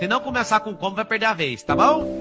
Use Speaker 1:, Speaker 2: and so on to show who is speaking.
Speaker 1: Se não começar com como, vai perder a vez, tá bom?